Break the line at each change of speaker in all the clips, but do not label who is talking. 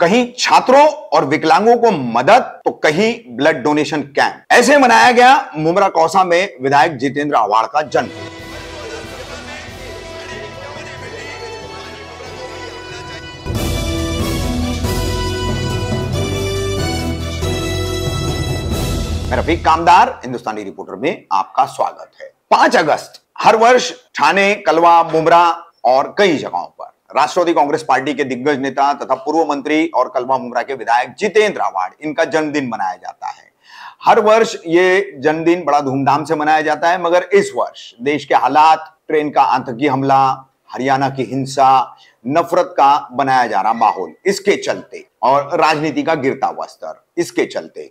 कहीं छात्रों और विकलांगों को मदद तो कहीं ब्लड डोनेशन कैंप ऐसे मनाया गया मुमरा कौसा में विधायक जितेंद्र आवाड़ का जन्म। रफीक कामदार, हिंदुस्तानी रिपोर्टर में आपका स्वागत है। पाँच अगस्त, हर वर्ष ठाणे, कलवा, मुमरा और कई जगहों पर। राष्ट्रवादी कांग्रेस पार्टी के दिग्गज नेता तथा पूर्व मंत्री और कलवा मुमरा के विधायक जितेंद्र आवाड़, इनका जन्मदिन मनाया जाता है। हर वर्ष ये जन्मदिन बड़ा धूमधाम से मनाया जाता है, मगर इस वर्ष देश के हालात, ट्रेन का आतंकी हमला, हरियाणा की हिंसा, नफरत का बनाया जा रहा माहौल, इसके चलते और राजनीति का गिरता हुआ स्तर, इसके चलते।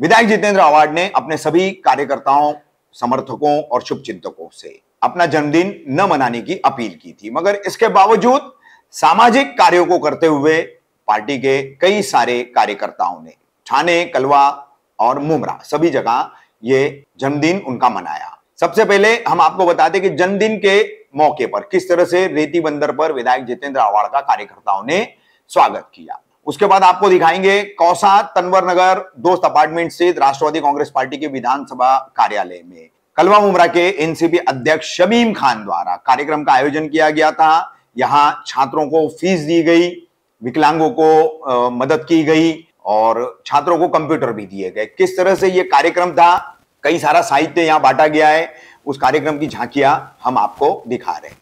विधायक जितेंद्र आवाड ने अपने सभी कार्यकर्ताओं, समर्थकों और शुभचिंतकों से अपना जन्मदिन न मनाने की अपील की थी। मगर इसके बावजूद सामाजिक कार्यों को करते हुए पार्टी के कई सारे कार्यकर्ताओं ने, ठाणे, कलवा और मुमरा सभी जगह ये जन्मदिन उनका मनाया। सबसे पहले हम आपको बता दें कि जन्मदिन के मौके पर किस तरह से रेती बंदर पर विधायक जितेंद्र आवाड़ का कार्यकर्ताओं ने स्वागत किया। उसके बाद आपको दिखाएँगे कौसा, तनवर नगर, दोस्त अपार्टमेंट स्थित राष्ट्रवादी कांग्रेस पार्टी के विधानसभा कार्यालय में। कलवा मुमरा के एनसीपी अध्यक्ष शमीम खान द्वारा कार्यक्रम का आयोजन किया गया था। यहाँ छात्रों को फ़ीस दी गई विकलांगों को आ, मदद की गई और छात्रों को कंप्यूटर भी दिए गए। किस तरह से ये कार्यक्रम था? कई सारा साहित्य यहाँ बांटा गया है। उस कार्यक्रम की झांकियाँ हम आपको दिखा रहे हैं।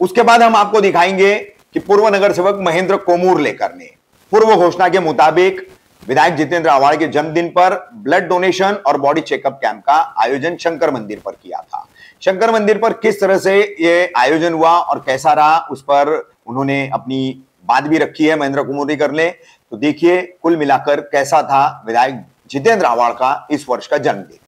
उसके बाद हम आपको दिखाएँगे कि पूर्व नगर सेवक महेंद्र कोमूर लेकर ने पूर्व घोषणा के मुताबिक विधायक जितेंद्र आवाड़ के जन्मदिन पर ब्लड डोनेशन और बॉडी चेकअप कैंप का आयोजन शंकर मंदिर पर किया था। शंकर मंदिर पर किस तरह से ये आयोजन हुआ और कैसा रहा, उस पर उन्होंने अपनी बात भी रखी है, महेंद्र कुमोदी कर ले। तो देखिए, कुल मिलाकर कैसा था विधायक जितेंद्र आवाड़ का इस वर्ष का जन्मदिन।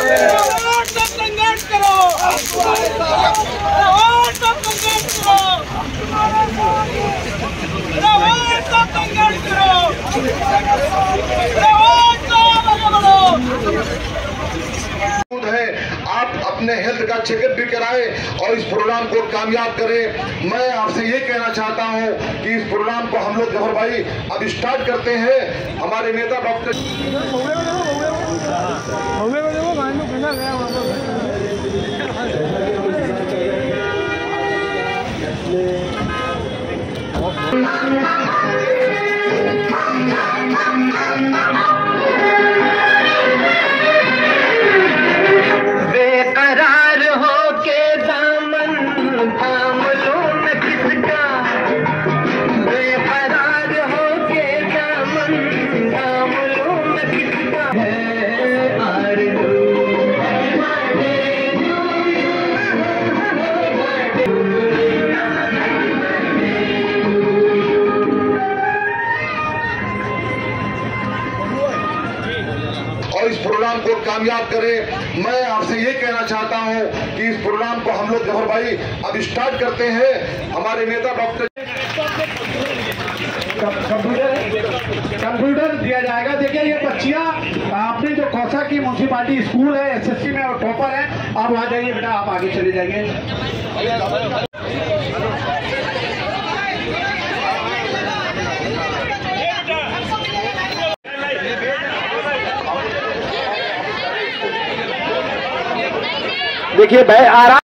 संघर्ष करो संघर्ष
है आप अपने हेल्थ का चेकअप भी कराए और इस प्रोग्राम को कामयाब करें। मैं आपसे ये कहना चाहता हूँ कि इस प्रोग्राम को हम लोग ज़फ़र भाई अब स्टार्ट करते हैं। हमारे नेता डॉक्टर कामयाब करें। मैं आपसे ये कहना चाहता हूँ कि इस प्रोग्राम को हम लोग ज़फ़र भाई अब स्टार्ट करते हैं। हमारे नेता डॉक्टर
कंप्यूटर कंप्यूटर दिया जाएगा। देखिए, ये बच्चियाँ, आपने जो कौसा की म्यूनसिपालिटी स्कूल है, एसएससी में और टॉपर है, आप आ जाइए बेटा, आप आगे चले जाइए। देखिए भाई आ रहा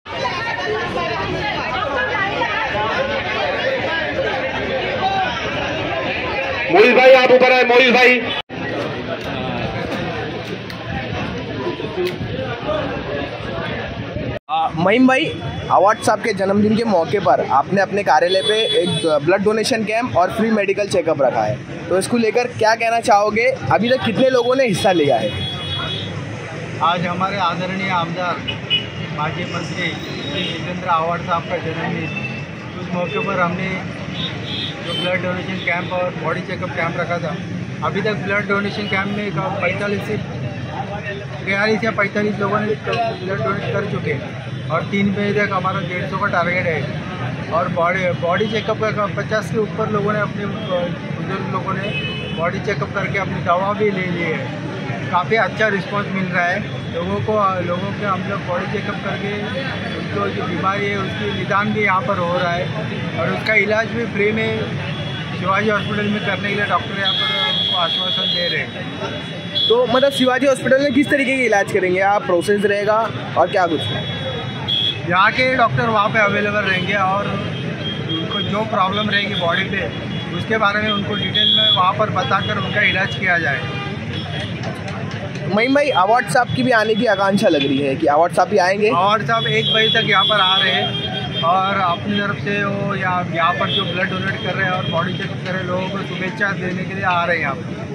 मोहित भाई आप ऊपर आए। मोहित भाई।
महीम भाई अवार्ड साहब के जन्मदिन के मौके पर आपने अपने कार्यालय पे एक ब्लड डोनेशन कैंप और फ्री मेडिकल चेकअप रखा है। तो इसको लेकर क्या कहना चाहोगे? अभी तक कितने लोगों ने हिस्सा लिया है?
आज हमारे आदरणीय आमदार माजी मंत्री श्री जितेंद्र आवाड़ साहब का जन्मदिन। उस मौके पर हमने जो ब्लड डोनेशन कैंप और बॉडी चेकअप कैंप रखा था, अभी तक ब्लड डोनेशन कैंप में पैंतालीस से बयालीस या पैंतालीस लोगों ने ब्लड डोनेट कर चुके हैं। और तीन बजे तक हमारा डेढ़ सौ का टारगेट है। और बॉडी बॉडी चेकअप का पचास के ऊपर लोगों ने अपने बुज़ुर्ग लोगों ने बॉडी चेकअप करके अपनी दवा भी ले ली है। काफ़ी अच्छा रिस्पांस मिल रहा है। लोगों को लोगों के हम लोग बॉडी चेकअप करके उनको जो बीमारी है उसकी निदान भी यहाँ पर हो रहा है। और उसका इलाज भी फ्री में शिवाजी हॉस्पिटल में करने के लिए डॉक्टर यहाँ पर हमको आश्वासन दे रहे हैं।
तो मतलब शिवाजी हॉस्पिटल में किस तरीके का इलाज करेंगे? आप प्रोसेस रहेगा और क्या कुछ?
यहाँ के डॉक्टर वहाँ पे अवेलेबल रहेंगे और उनको जो प्रॉब्लम रहेगी बॉडी पे उसके बारे में उनको डिटेल में वहाँ पर बताकर उनका इलाज किया जाए।
महीम भाई अवार्ड साहब की भी आने की आकांक्षा लग रही है कि अवार्ड साहब भी आएँगे?
अवार्ड साहब एक बजे तक यहाँ पर आ रहे हैं और अपनी तरफ़ से वो यहाँ यहाँ पर जो ब्लड डोनेट कर रहे हैं और बॉडी चेकअप कर रहे हैं, लोगों को शुभेच्छा देने के लिए आ रहे हैं यहाँ पर।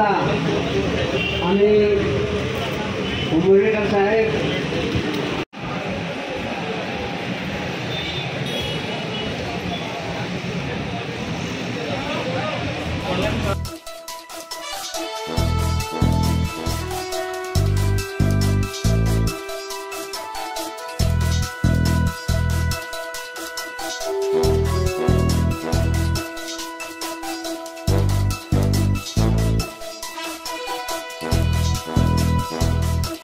आम्ही उमरेकर साहेब